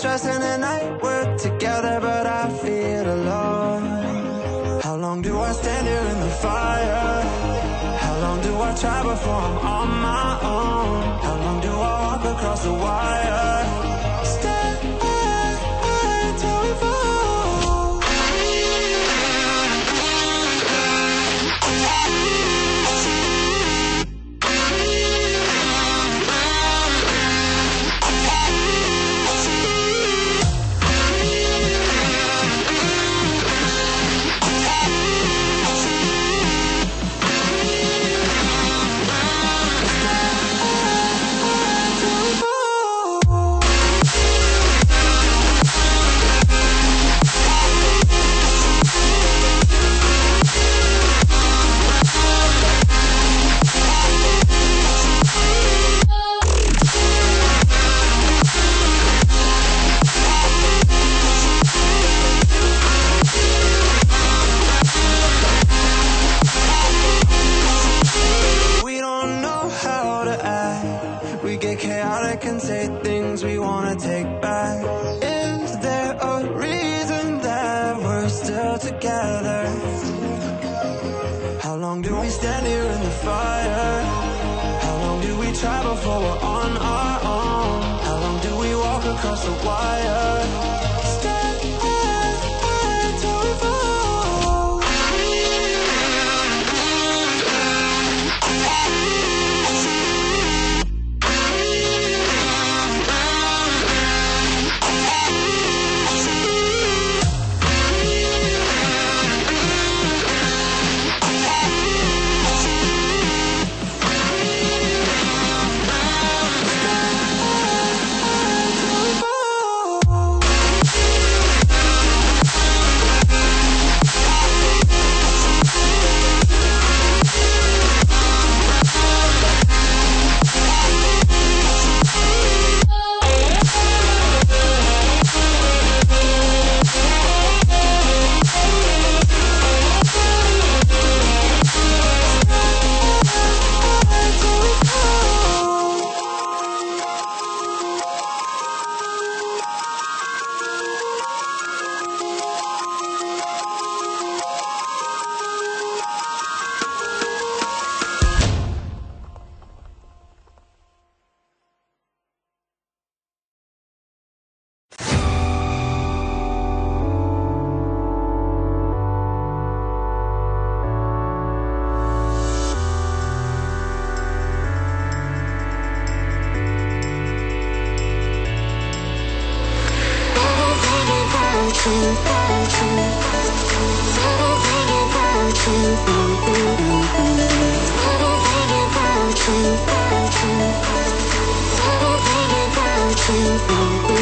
Been stressing at night. We're together, but I feel alone. How long do I stand here in the fire? How long do I try before I'm on my own? How long do I walk across the wire? Try before we're on our own? How long do we walk across the wire? 处，到处，到处，到处，到处。